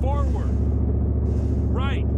Forward. Right.